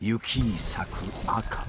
雪に咲く赤。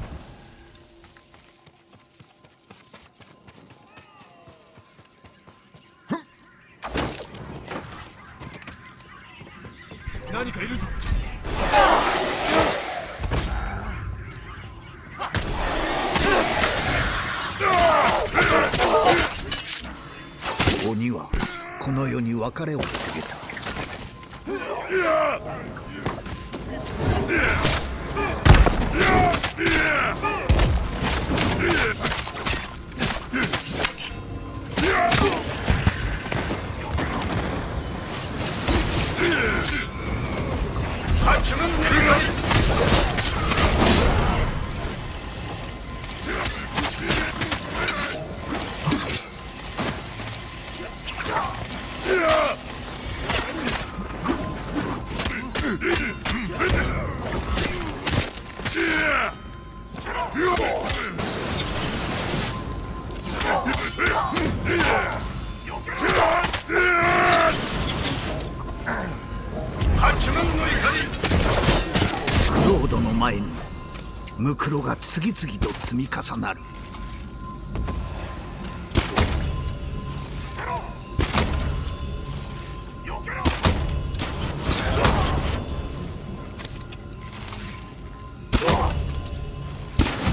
次々と積み重なる。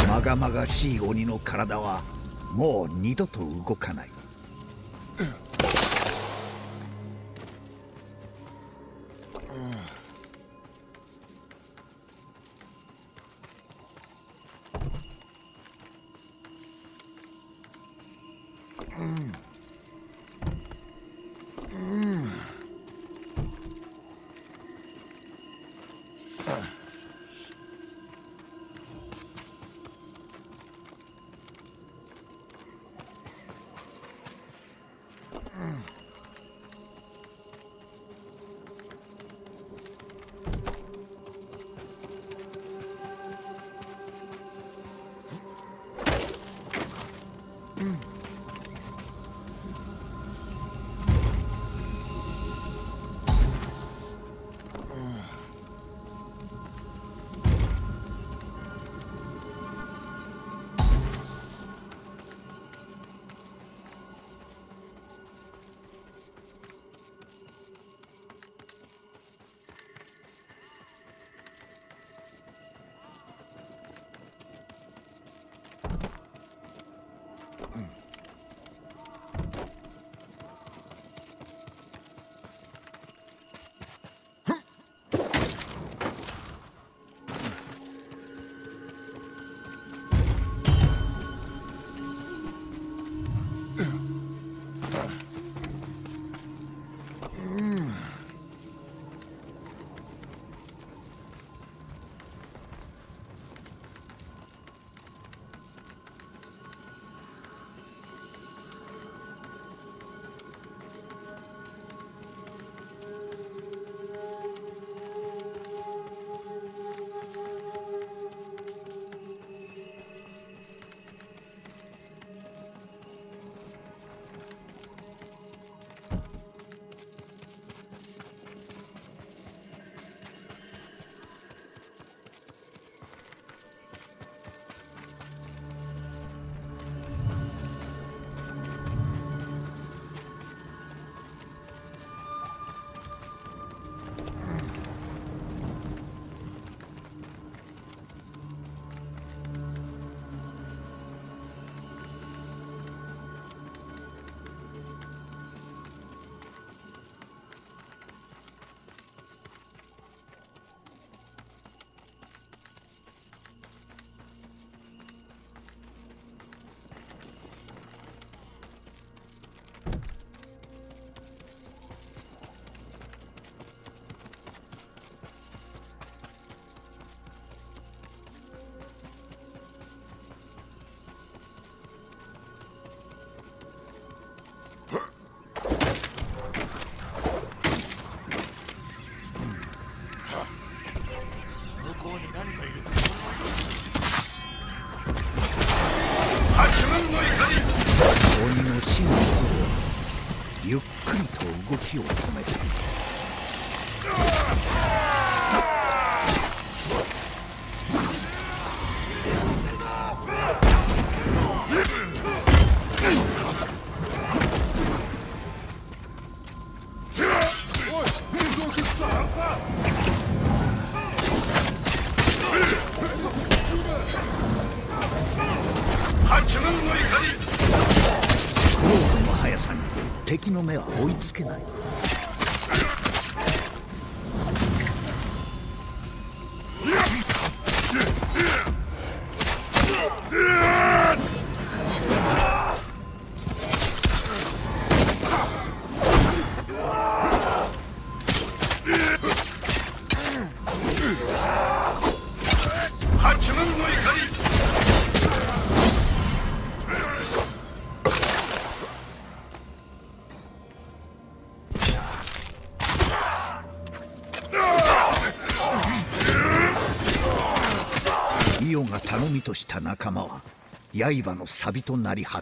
まがまがしい鬼の体はもう二度と動かない。敵の目は追いつけない が頼みとした仲間は刃の錆となり果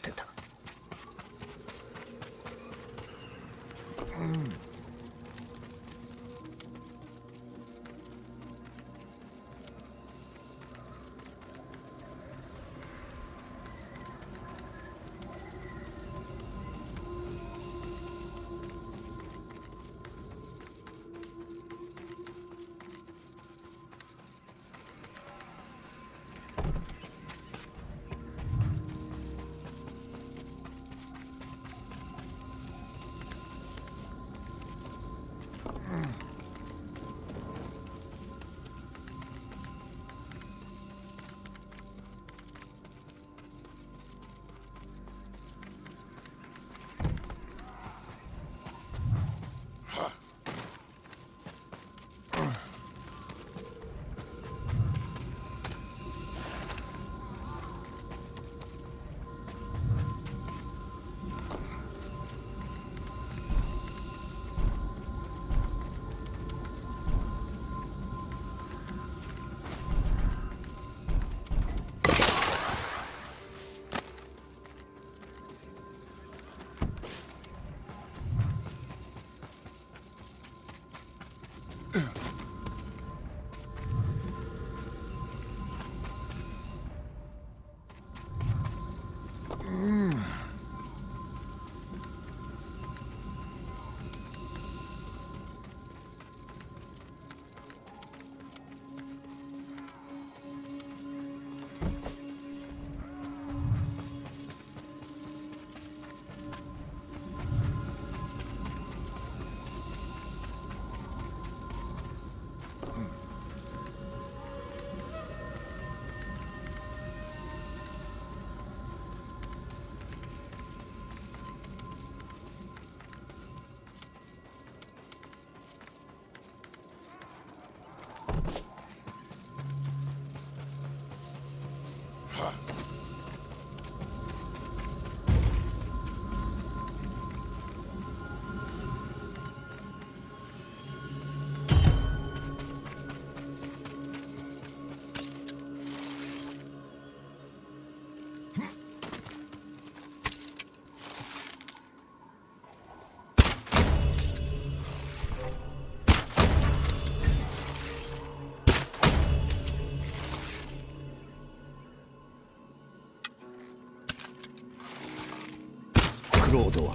てたクロードは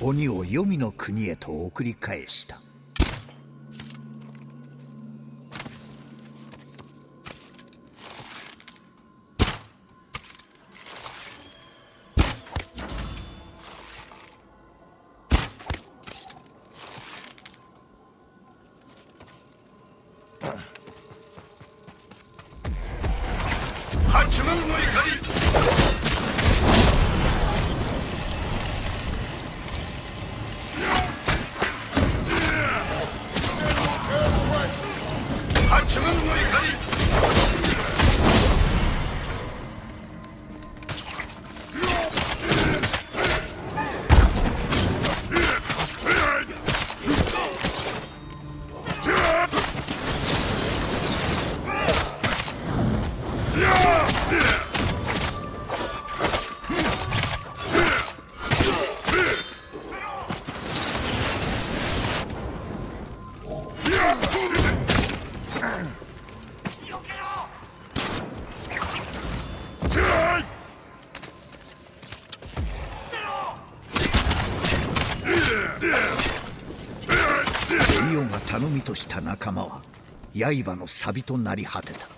鬼を黄泉の国へと送り返した。刃の錆となり果てた。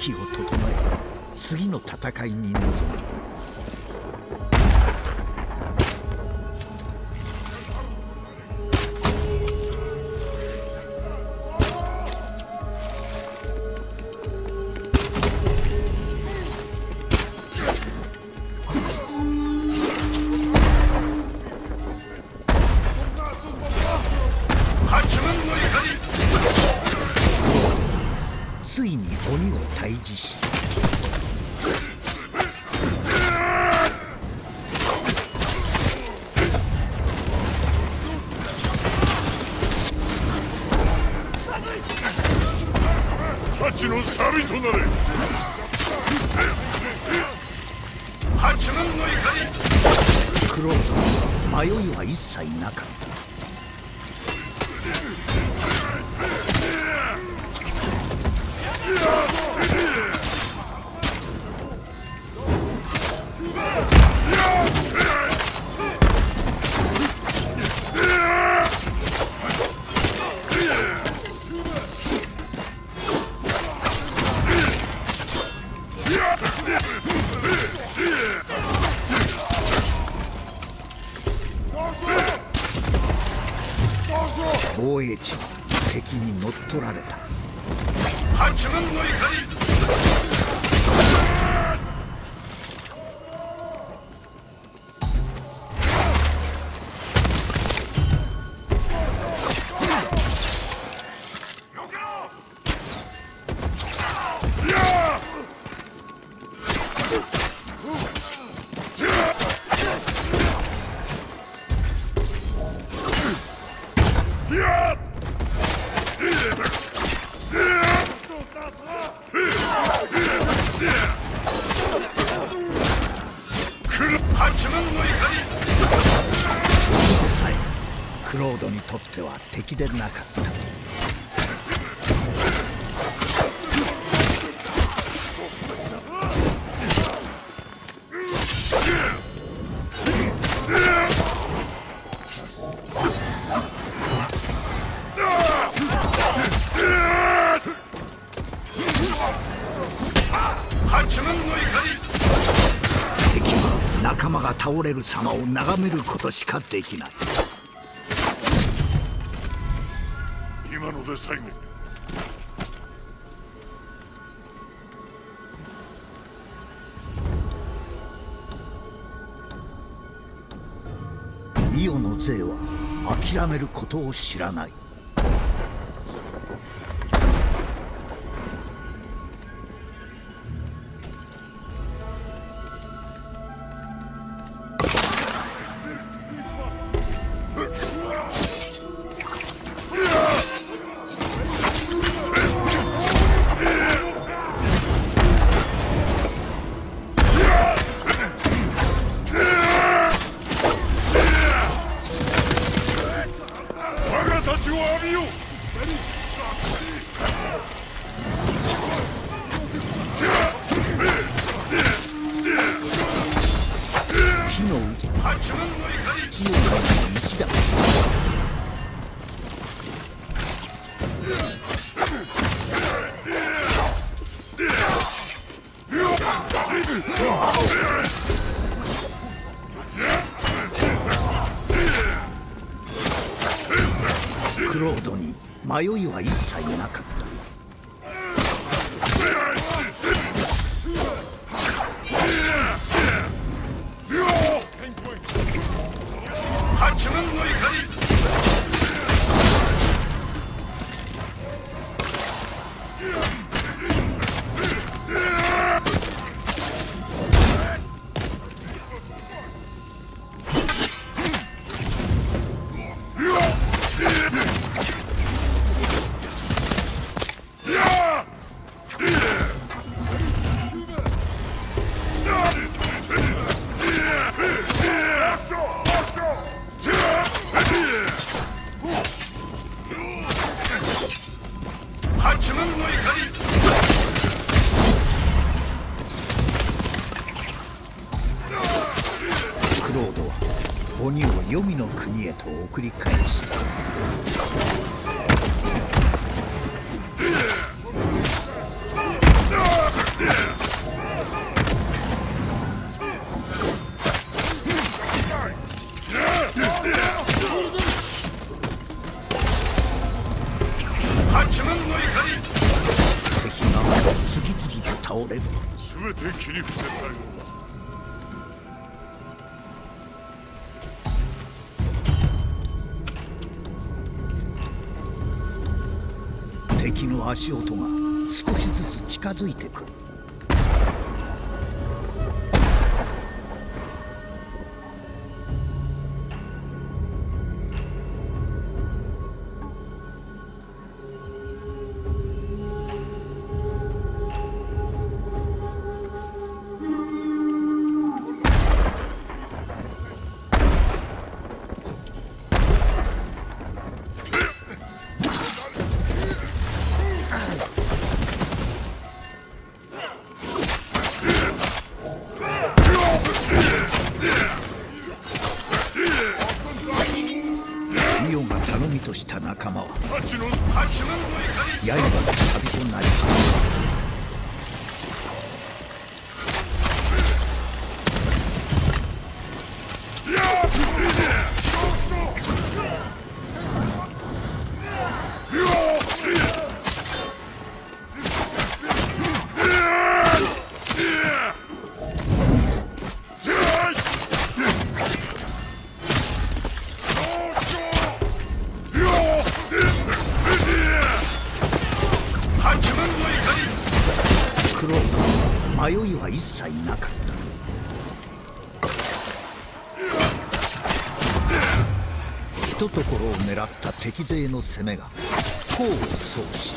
気を整え次の戦いに臨む。China クロードにとっては敵でなかった。敵は仲間が倒れる様を眺めることしかできない。ミ、オの杖は諦めることを知らない。足音が少しずつ近づいてくる。勢の攻めが功を奏し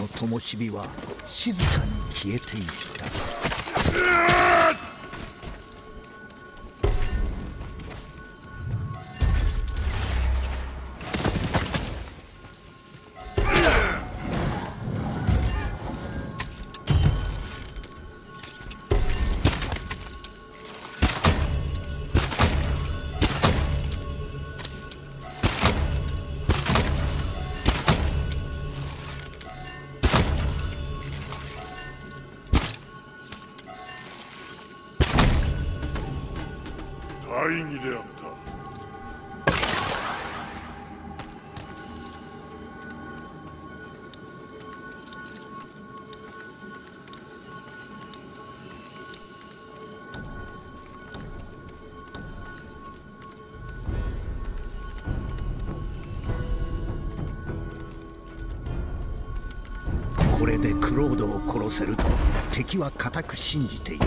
の灯火は静かに消えていった。大義であった。これでクロードを殺せると敵は固く信じている。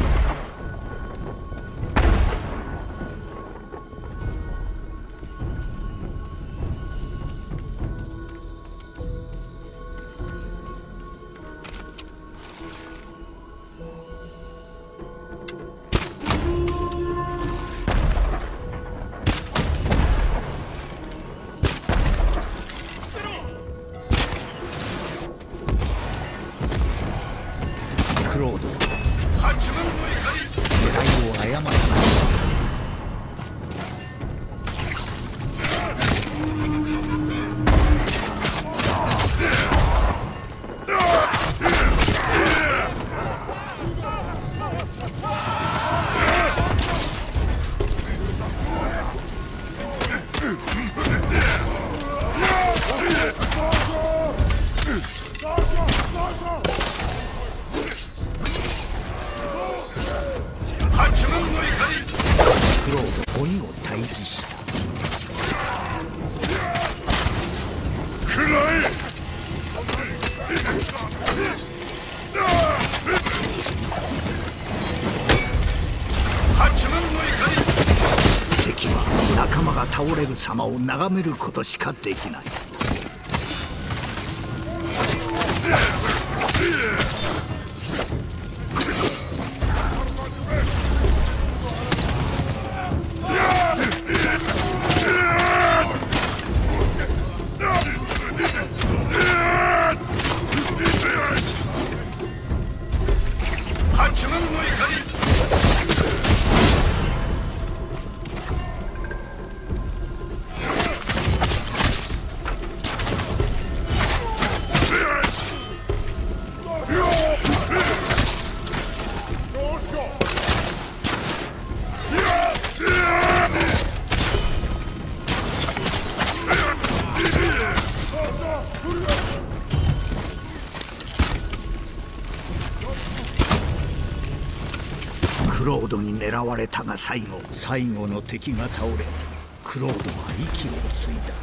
めることしかできない。最後最後の敵が倒れクロードは息をついた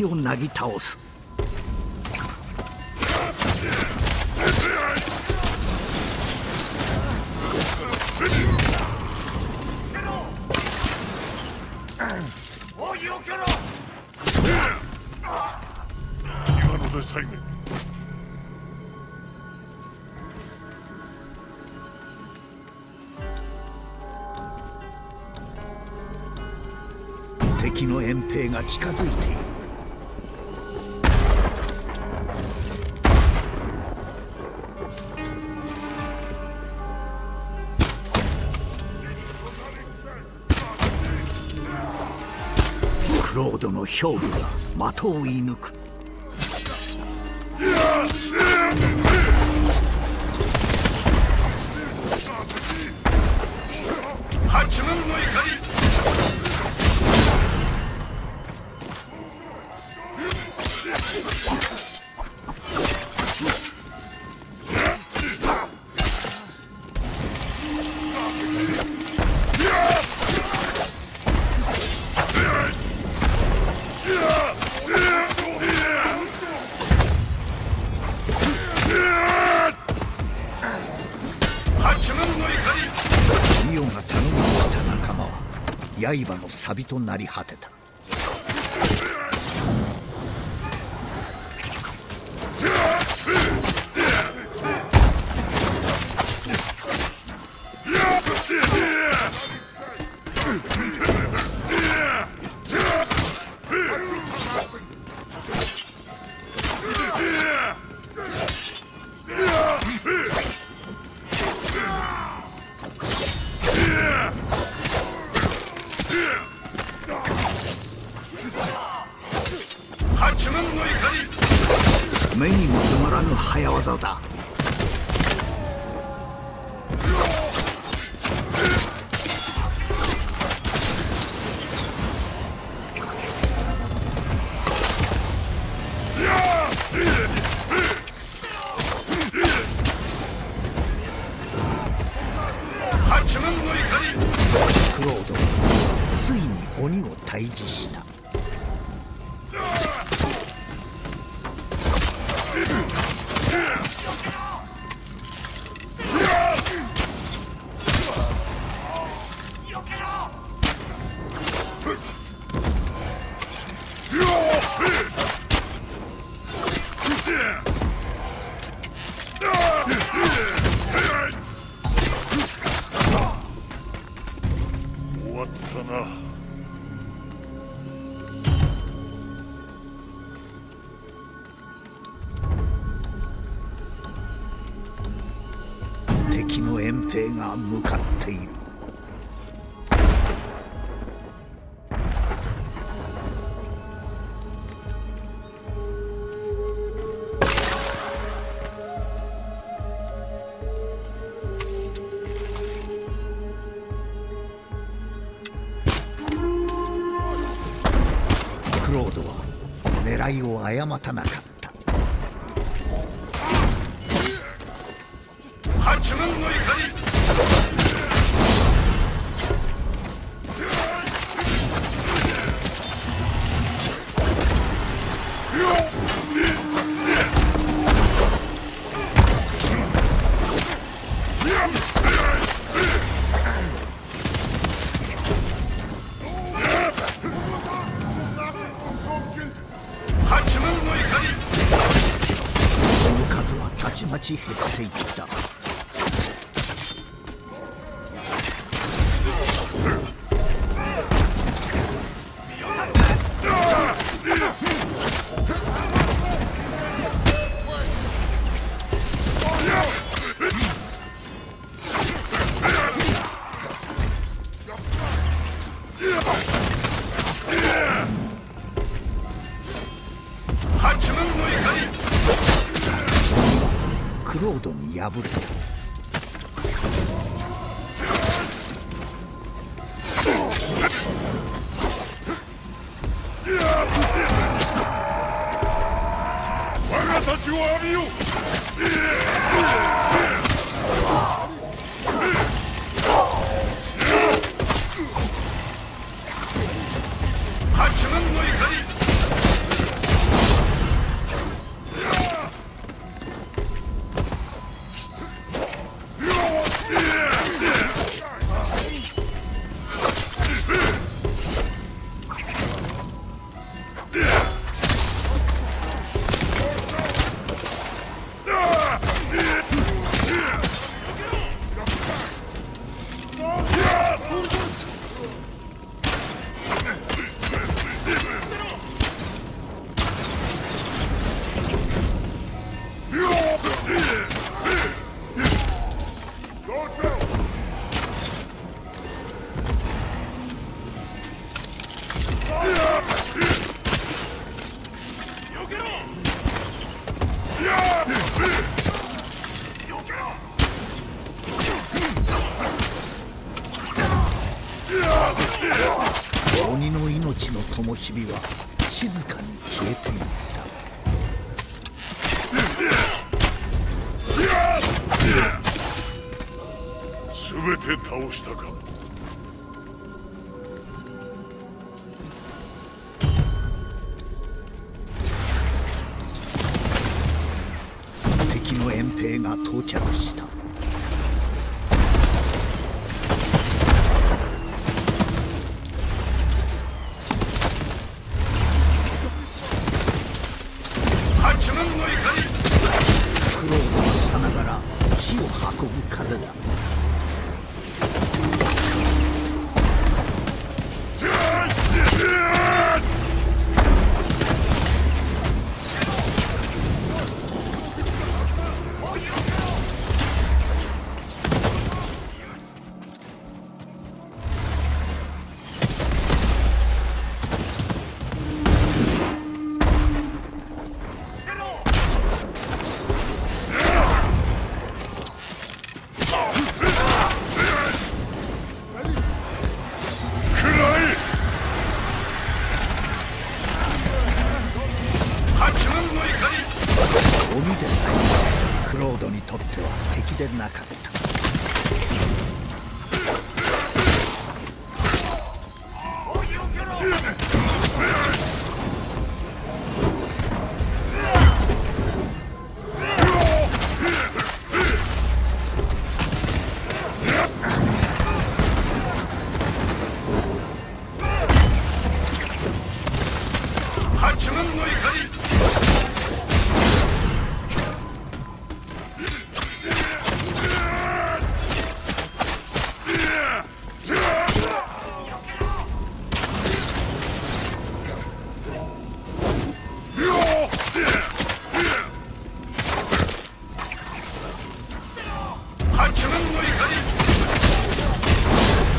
敵をなぎ倒す。今ので最後敵の遠兵が近づいての兵部が的を射抜く。刃の錆となり果てた。いを誤ったなかたちを浴びよ八分の怒り。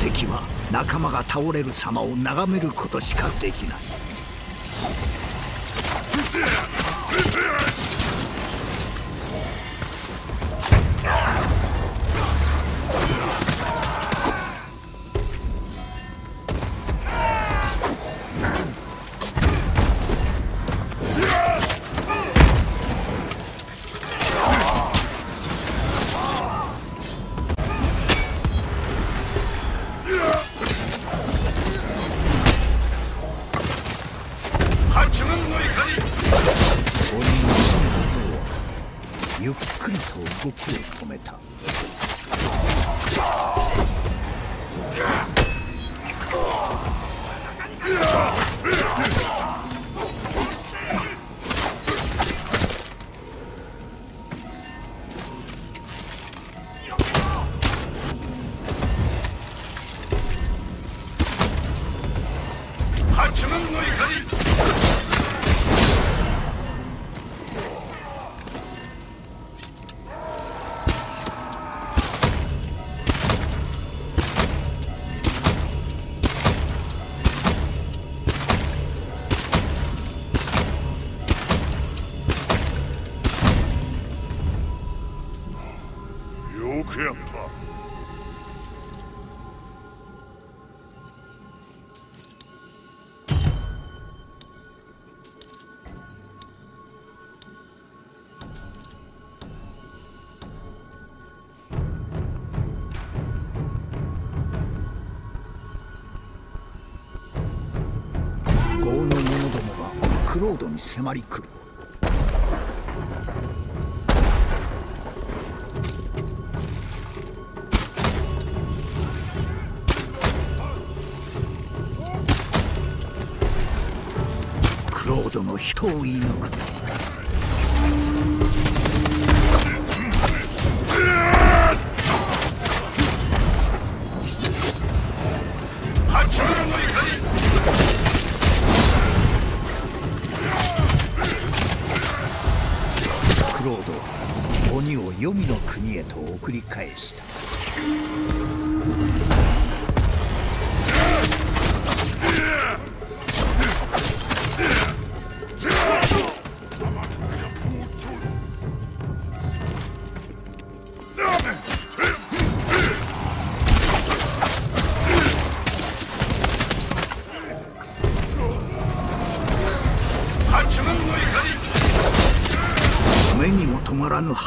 敵は仲間が倒れる様を眺めることしかできない。迫り来る。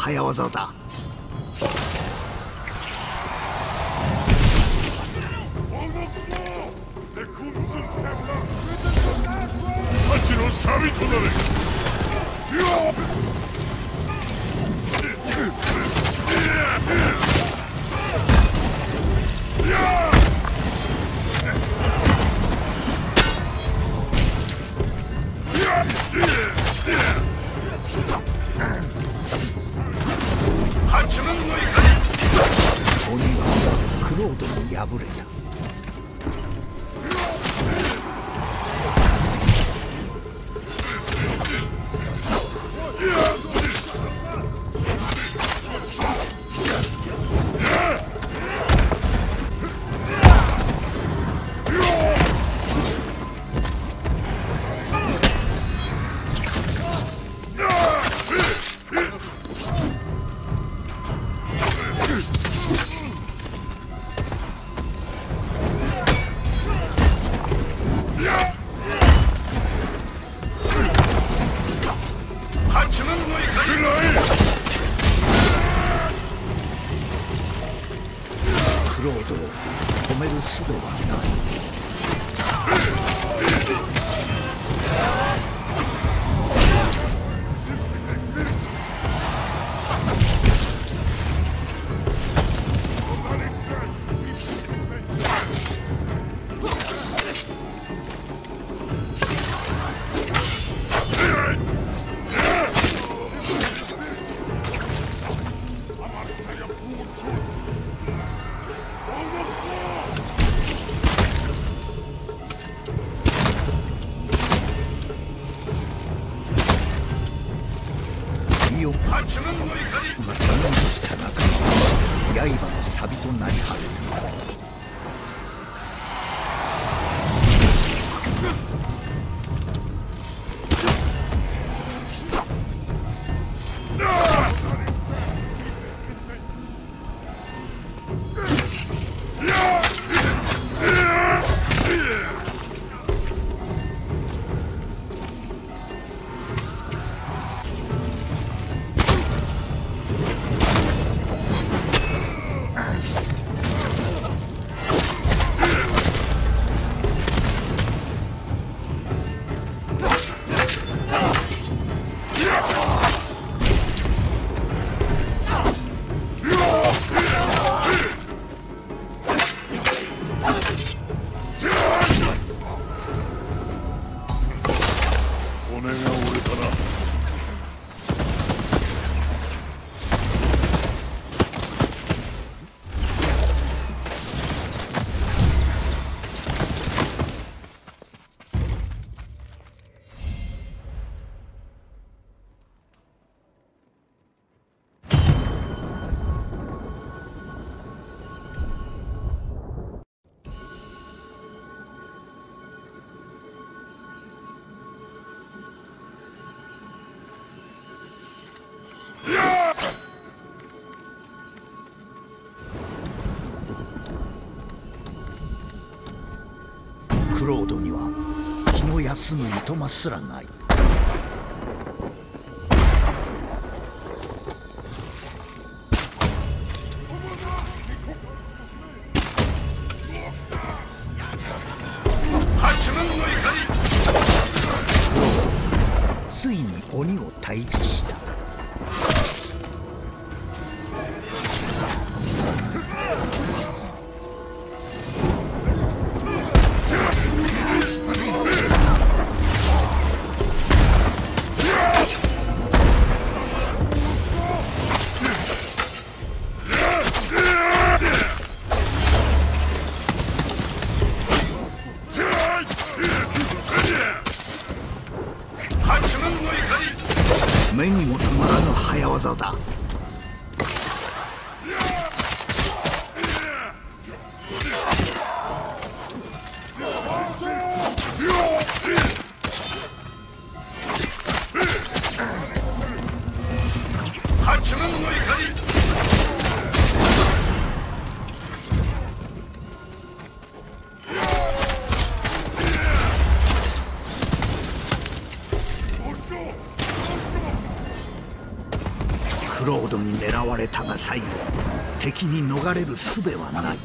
早業だ。すぐにトまスランれたが最後敵に逃れる術はない。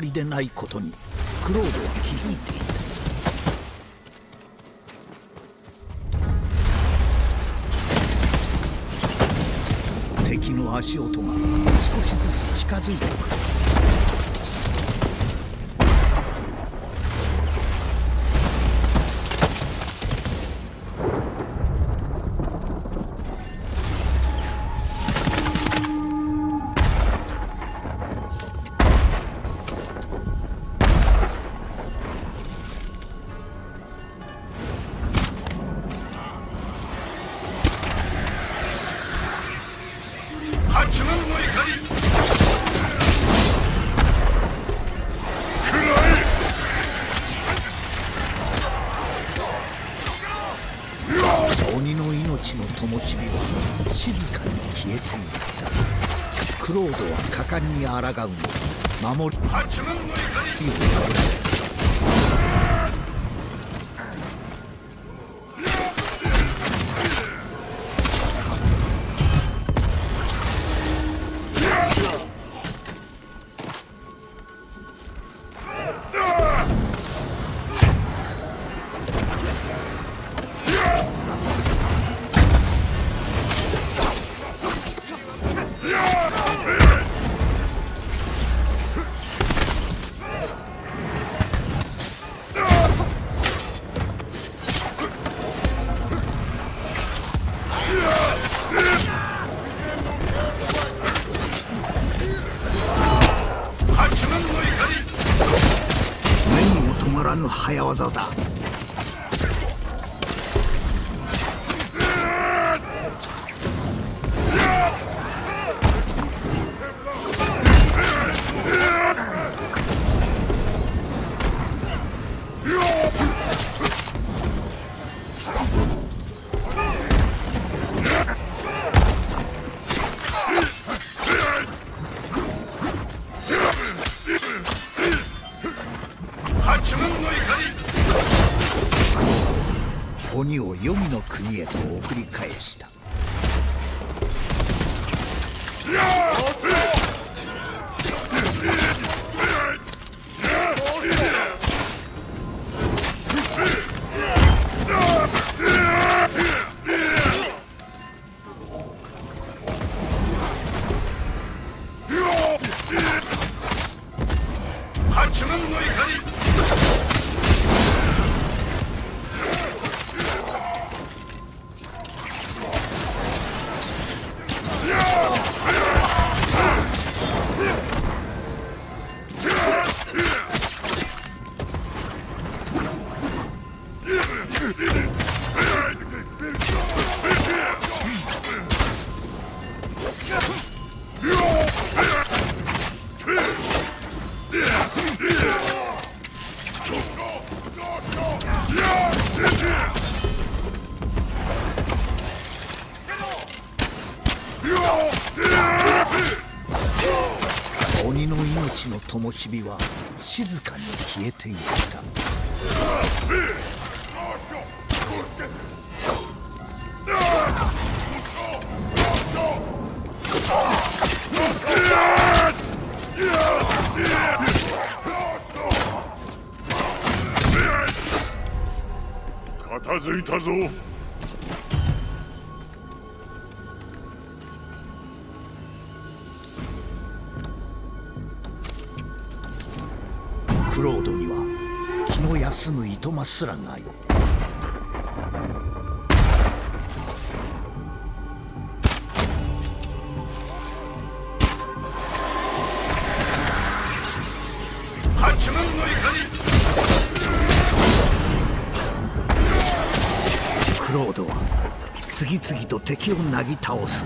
りでないことにクロードは気づいていた。敵の足音が少しずつ近づいてくる。発分シビは静かに消えていった。片付いたぞ。休むいとますらない。クロードは次々と敵をなぎ倒す。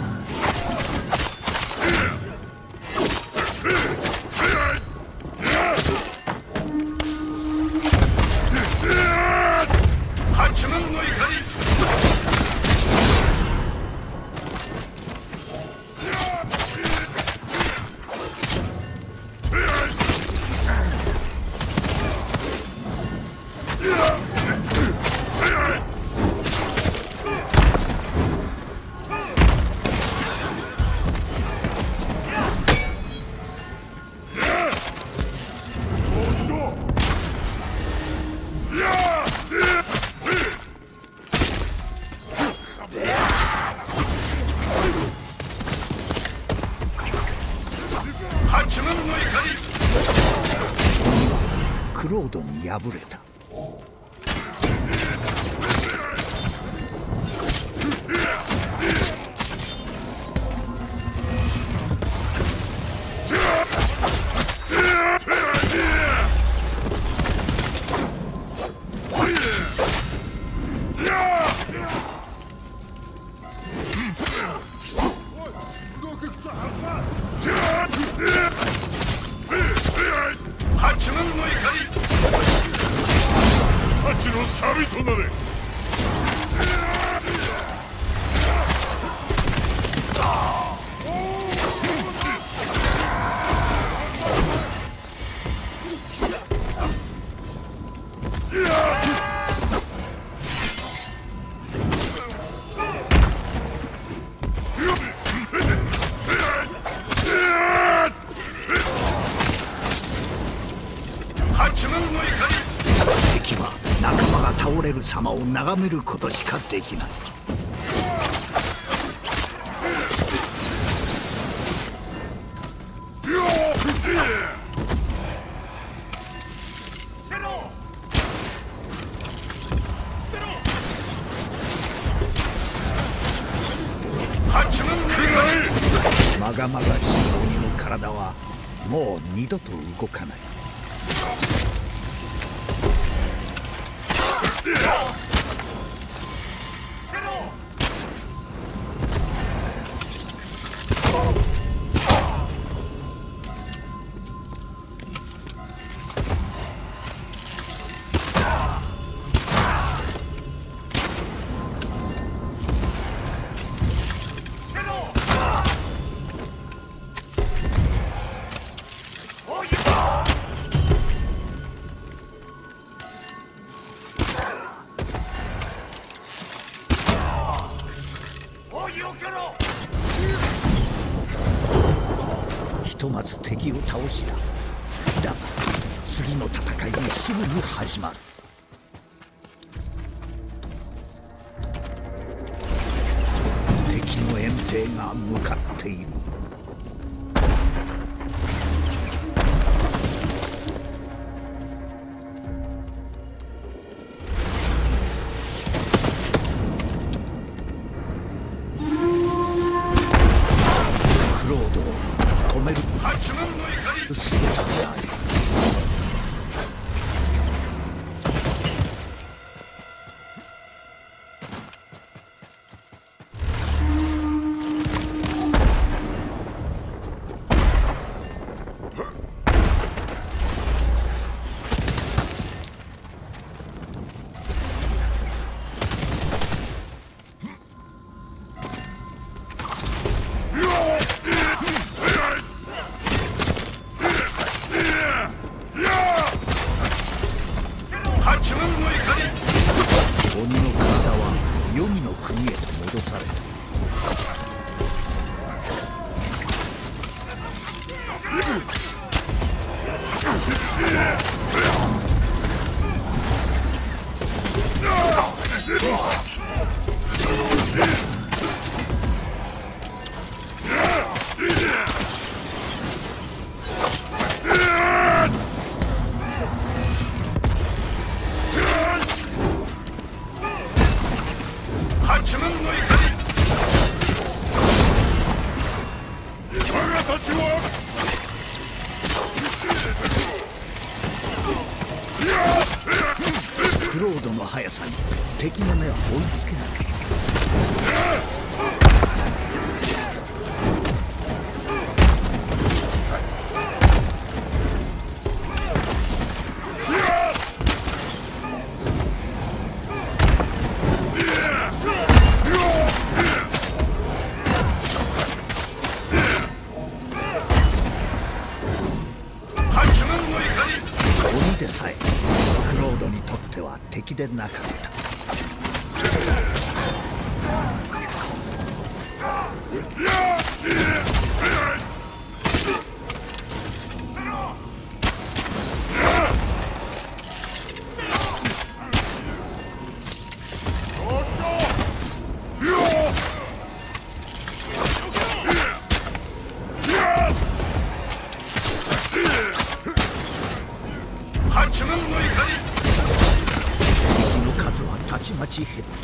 nothing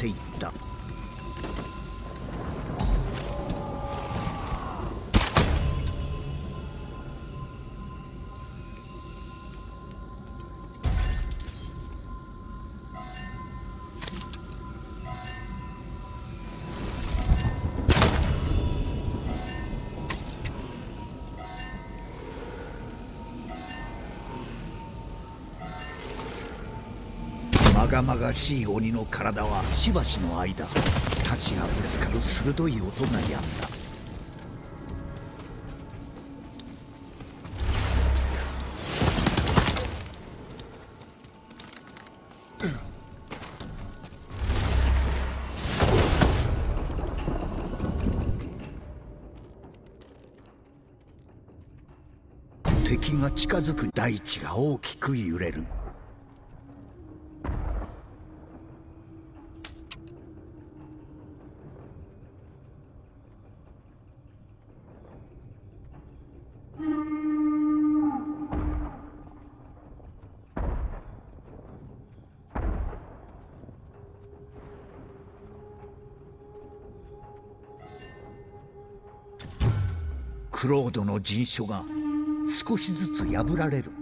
ていった。がましい鬼の体はしばしの間太ちがぶつかる鋭い音がやんだ敵が近づく大地が大きく揺れる。どの人書が少しずつ破られる。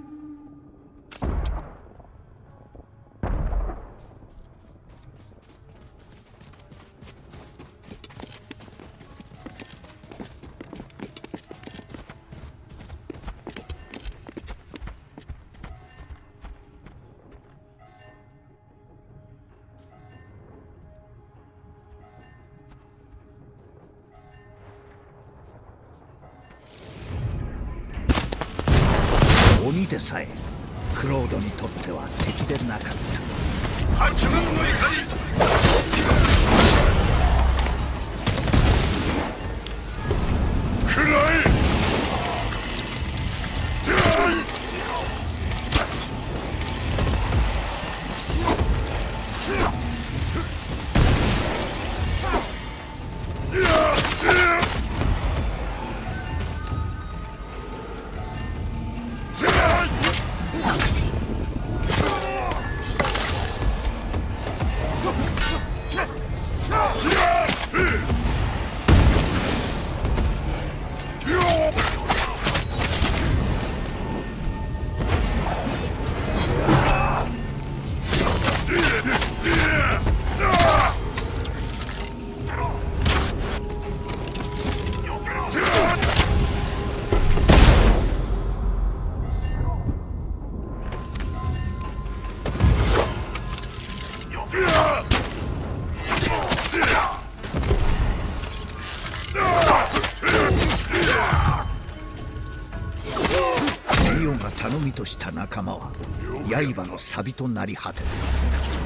頼みとした仲間は刃の錆となり果てた。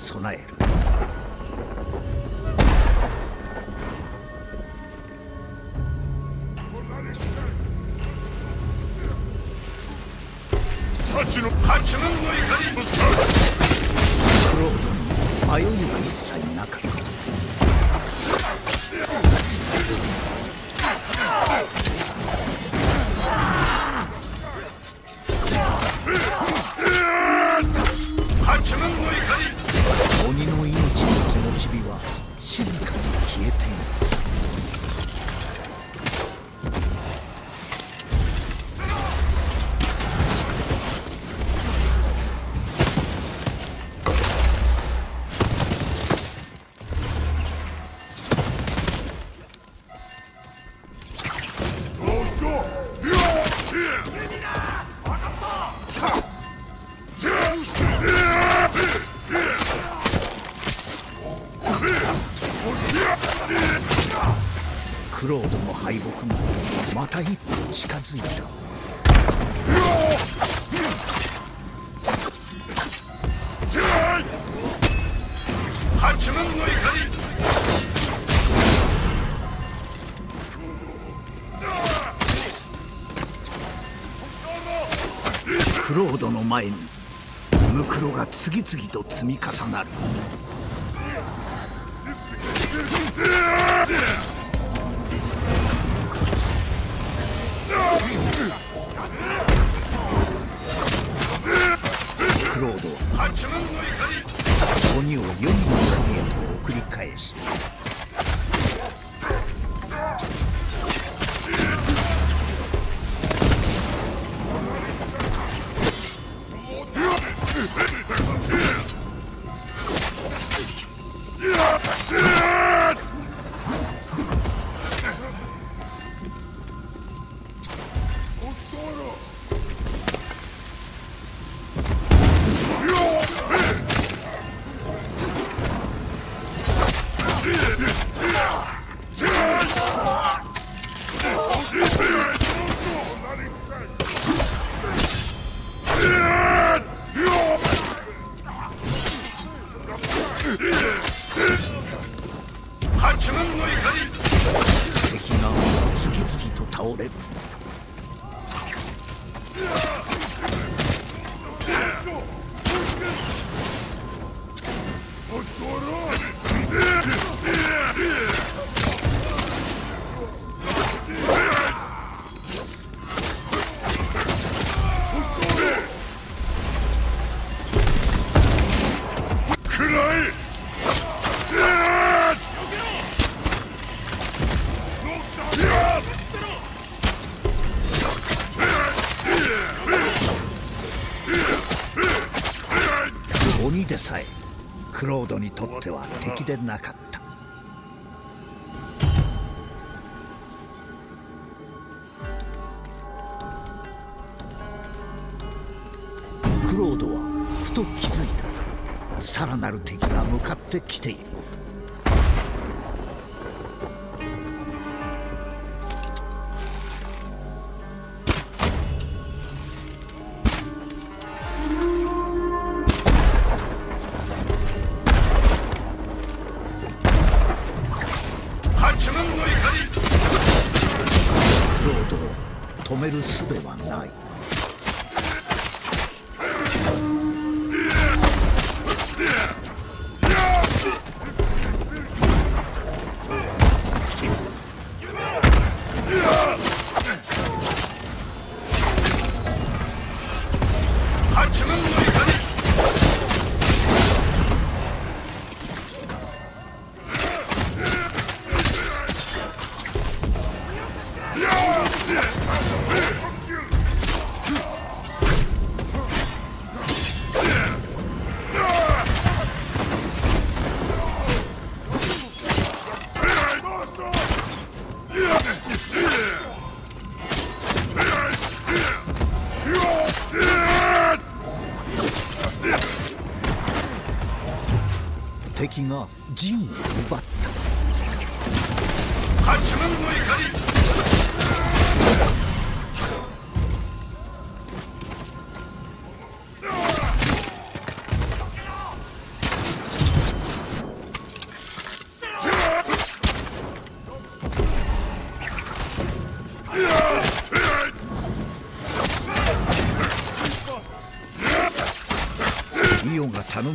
備える。前にムクロが次々と積み重なる。八の怒り敵が次々と倒れる。うわってきている。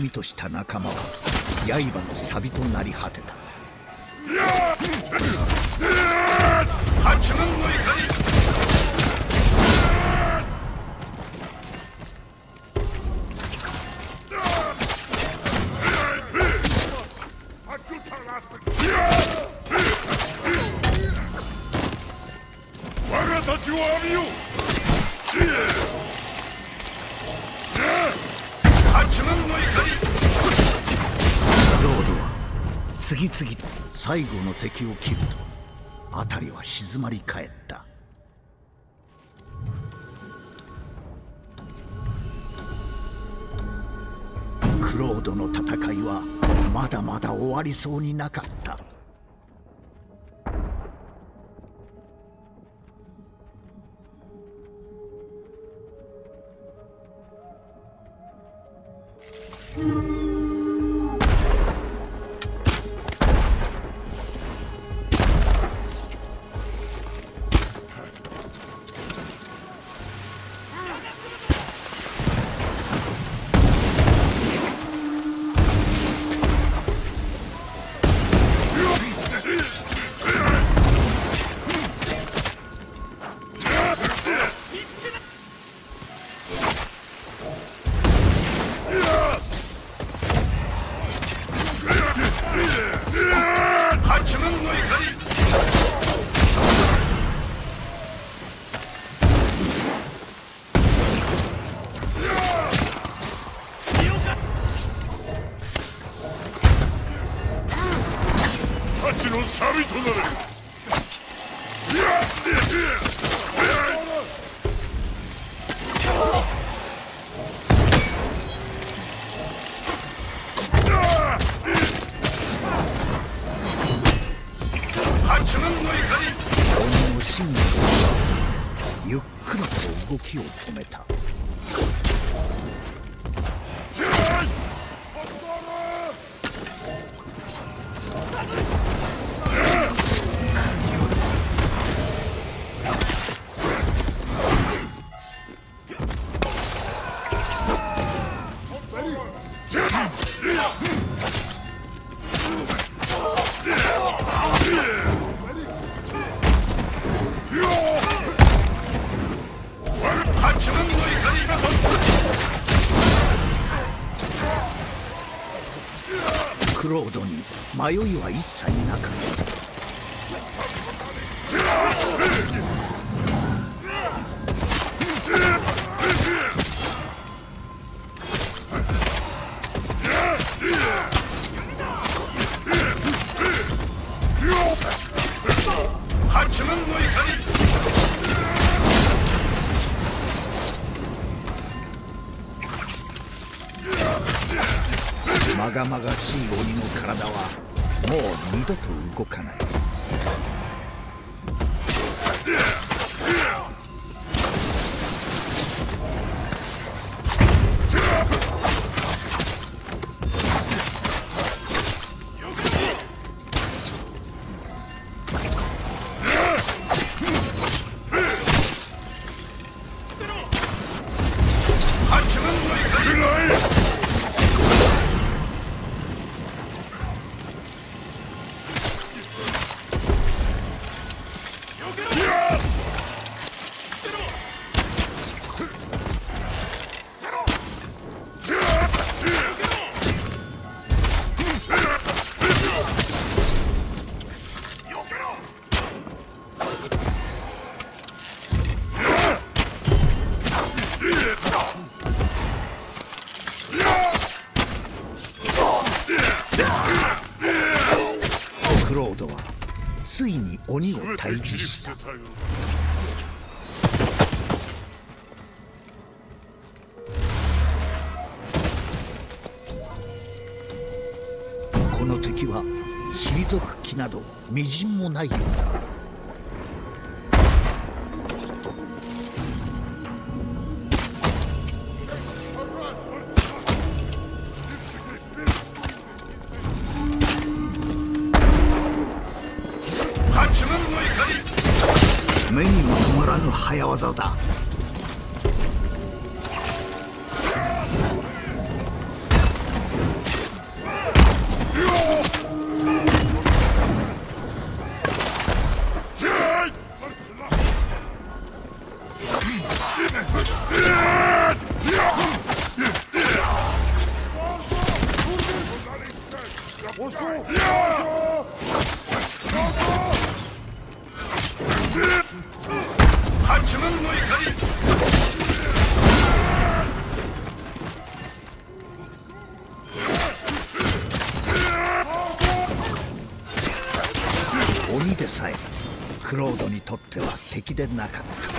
とした仲間は刃の錆となり果てた。敵を切ると辺りは静まり返った。クロードの戦いはまだまだ終わりそうになかった。迷いは一切なかった。八軍の怒りまがまがしい鬼の体はこの敵は退く気などみじんもないようだ。なかった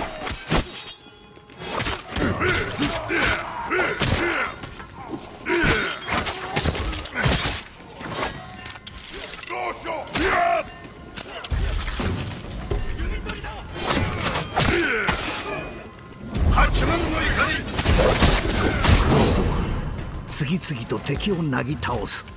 次々と敵をなぎ倒す。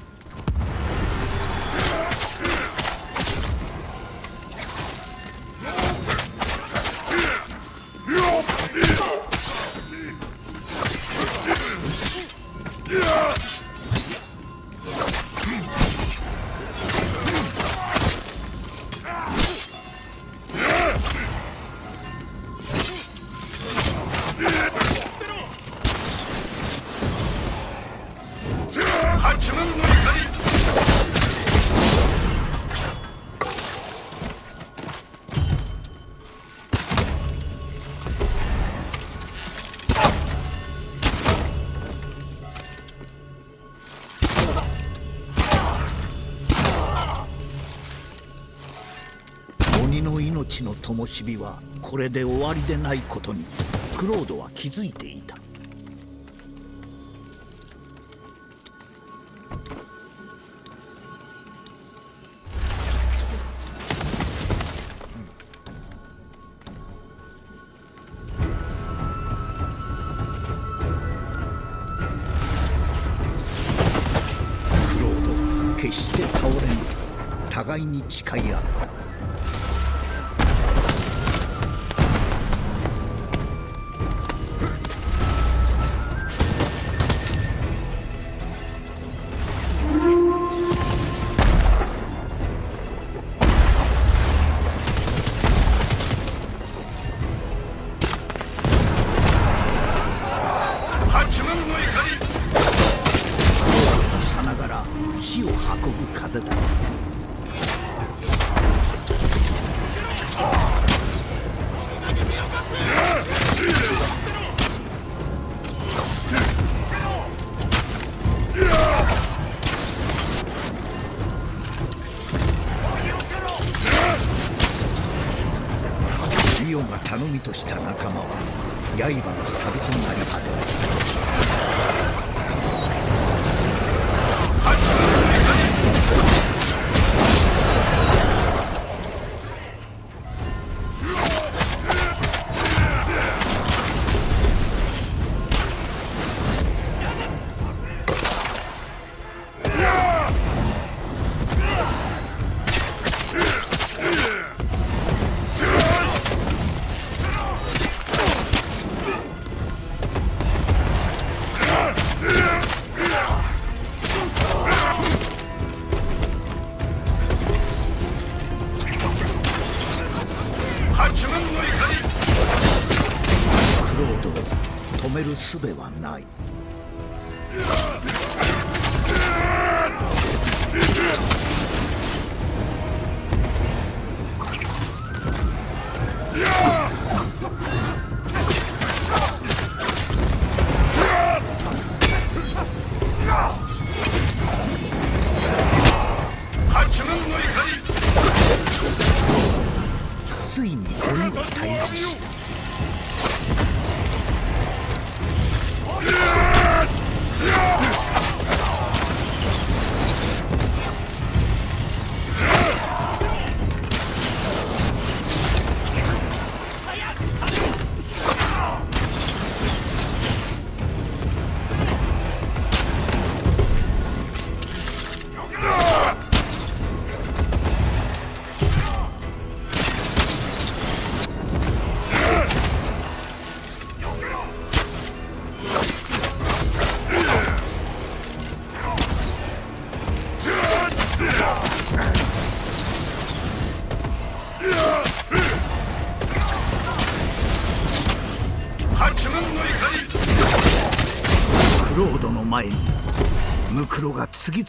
の灯火はこれで終わりでないことにクロードは気づいていた。クロード決して倒れぬ互いに誓い合った。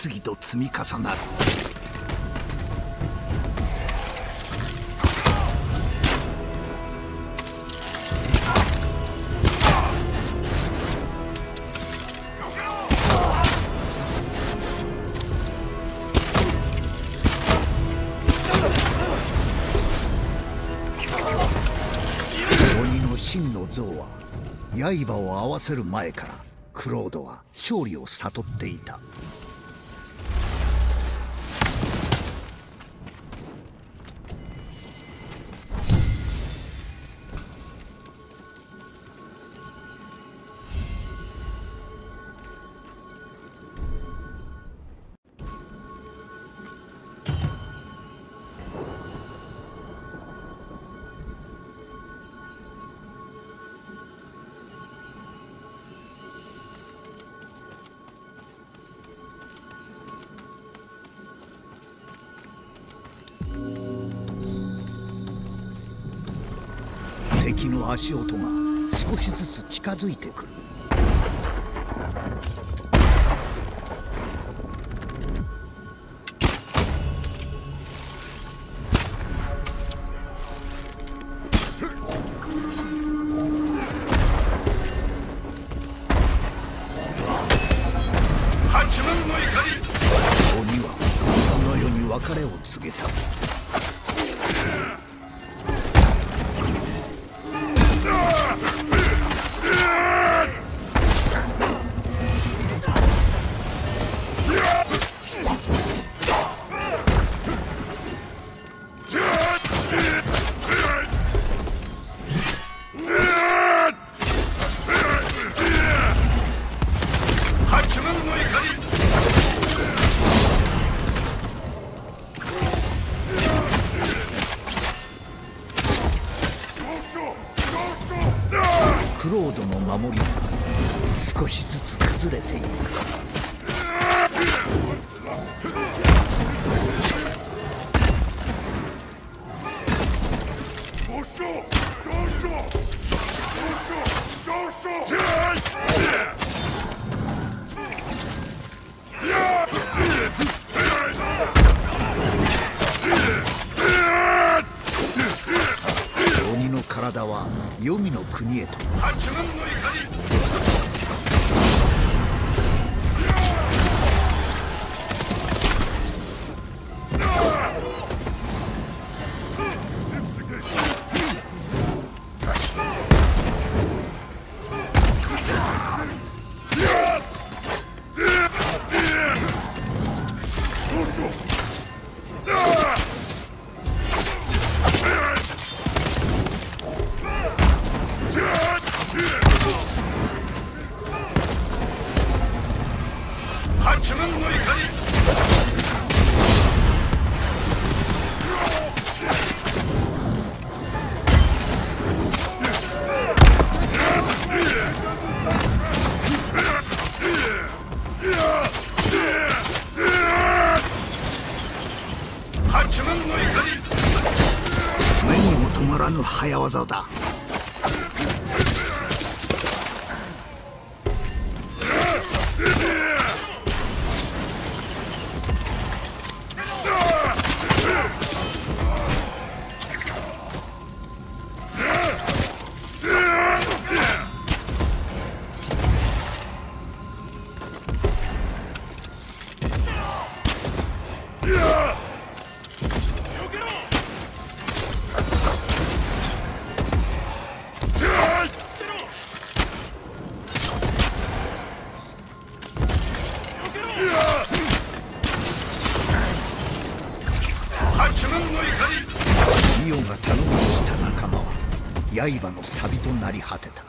々と積み重なる。真の像は刃を合わせる前からクロードは勝利を悟っていた。足音が少しずつ近づいてくる。走的刃の錆となり果てた。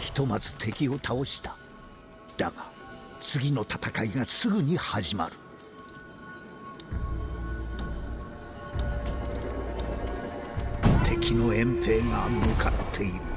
ひとまず敵を倒した。次の戦いがすぐに始まる。敵の遠兵が向かっている。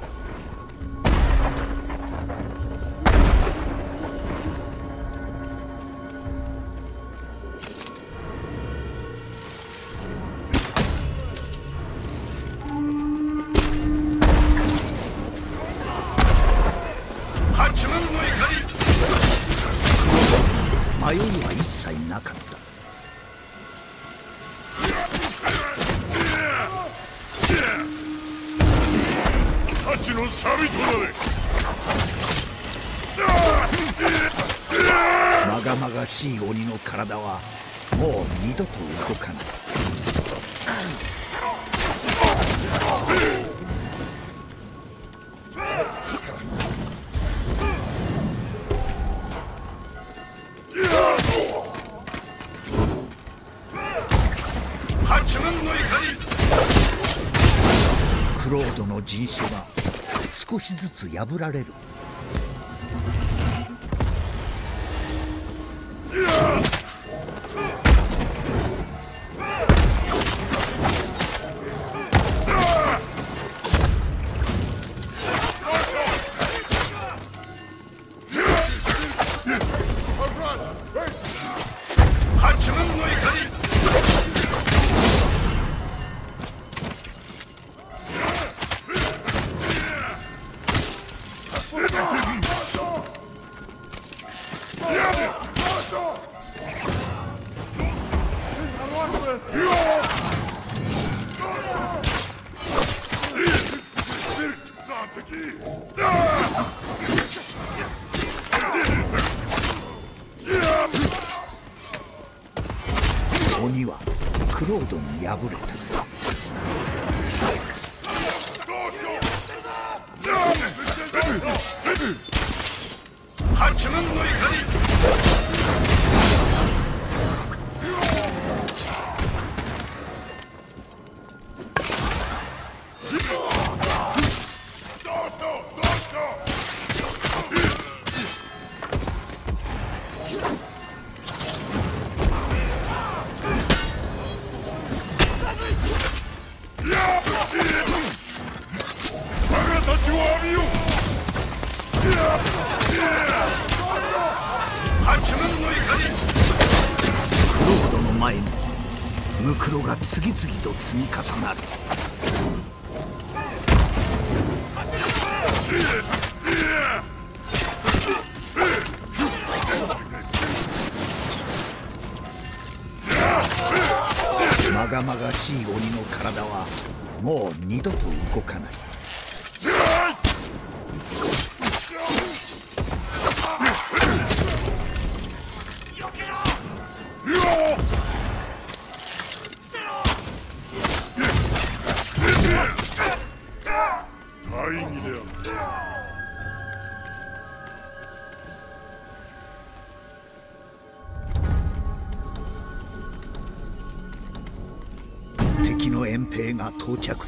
少しずつ破られる。が到着。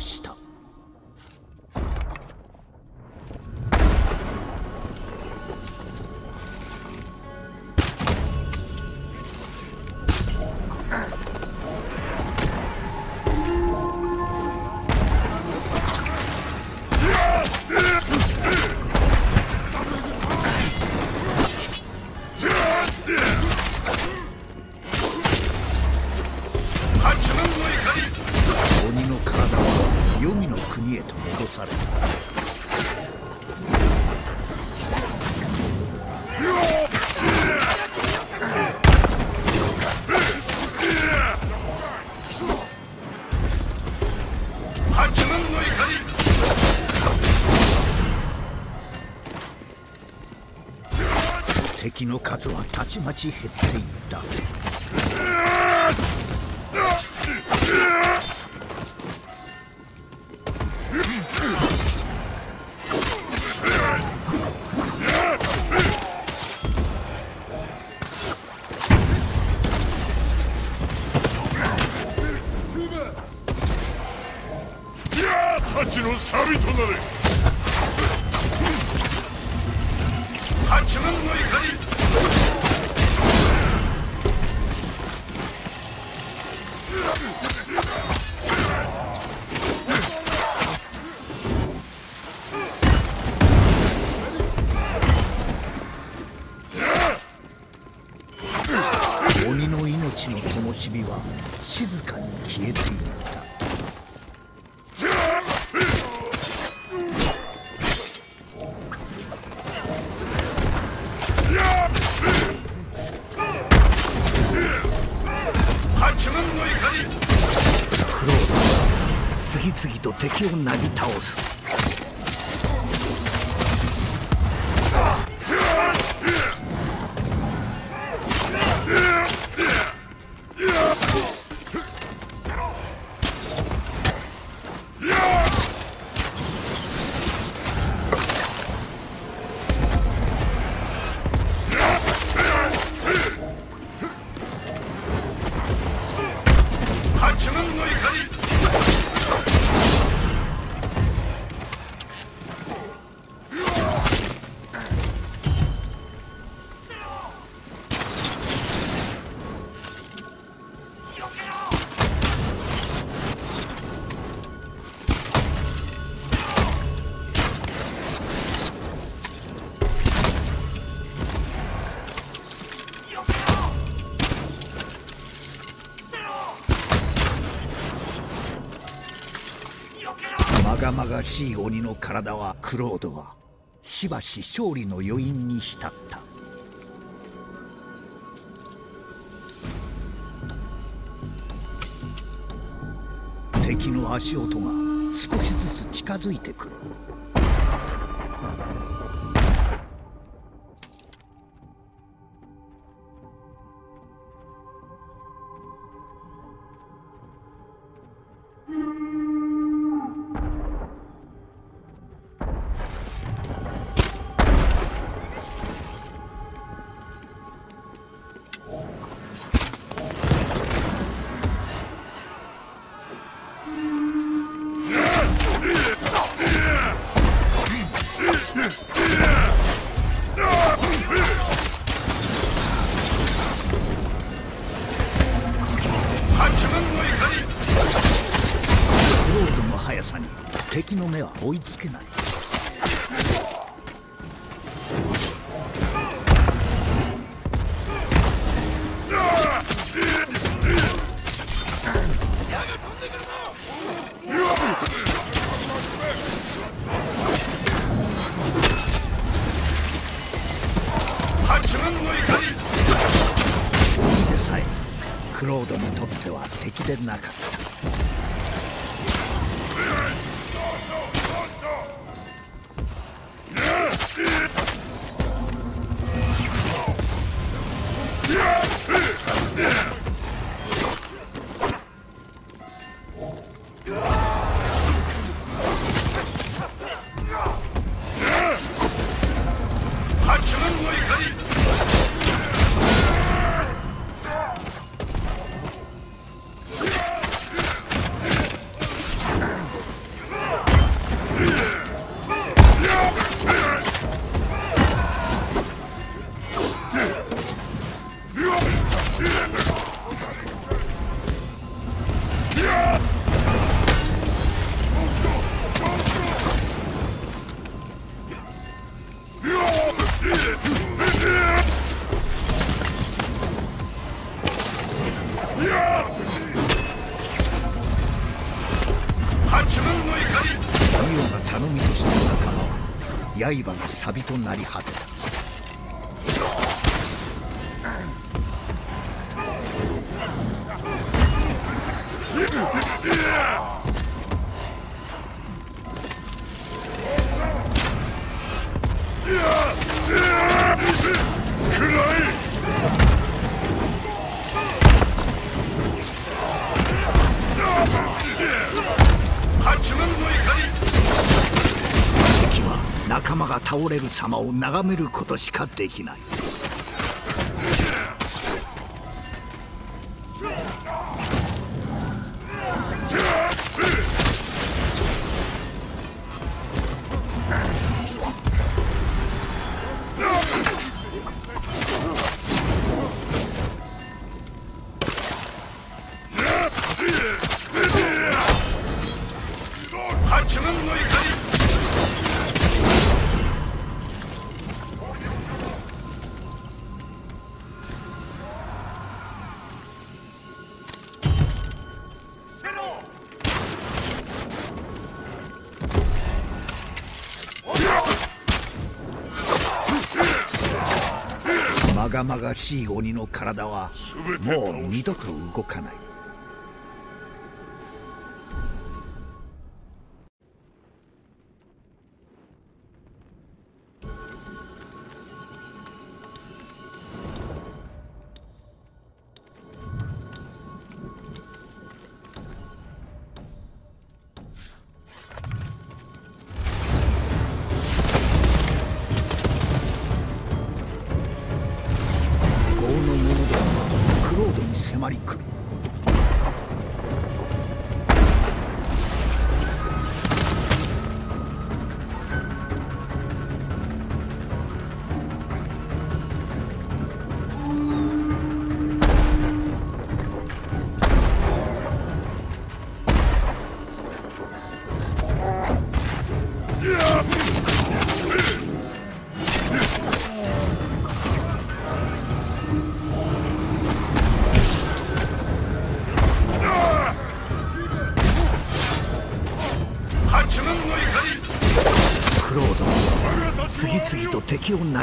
ちまち減っていった。次々と敵をなぎ倒す。しい鬼の体はクロードはしばし勝利の余韻に浸った。敵の足音が少しずつ近づいてくる。刃が錆となり果てた。れる様を眺めることしかできない。しい鬼の体はもう二度と動かない。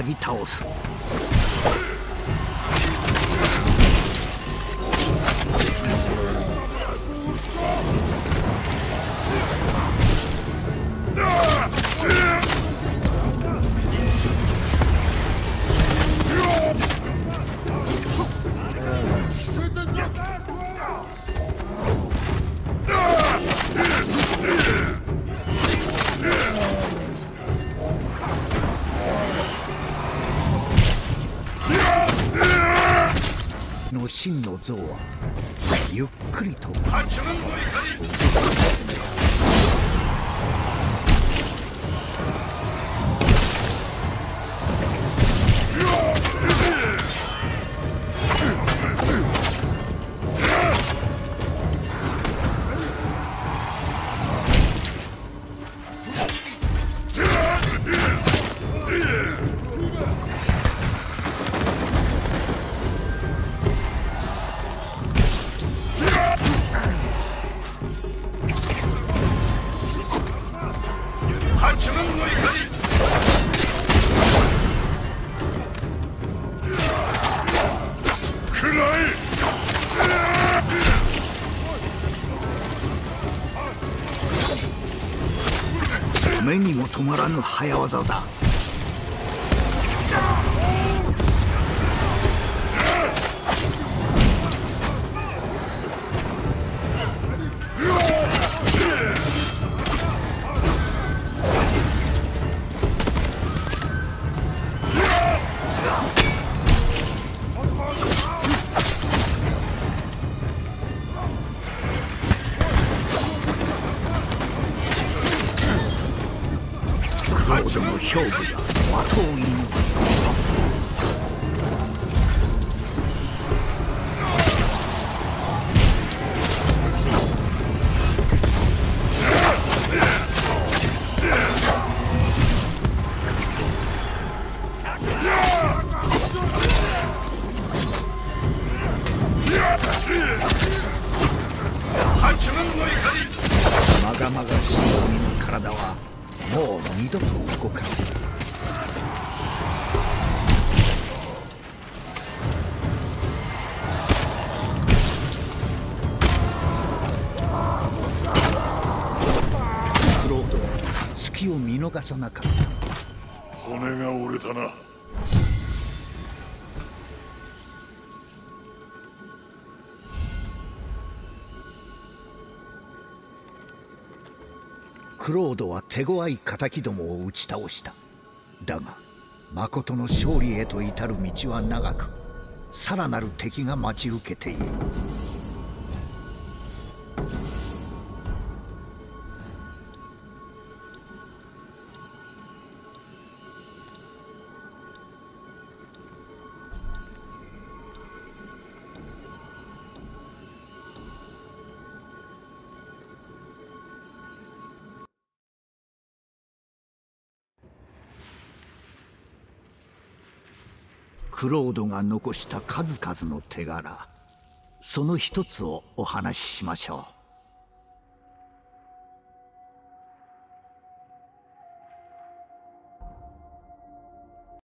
なぎ倒す。真の像はゆっくりと。哎呀，我走了。クロードは手強い敵どもを打ち倒した。だが誠の勝利へと至る道は長くさらなる敵が待ち受けている。クロードが残した数々の手柄。その一つをお話ししましょう。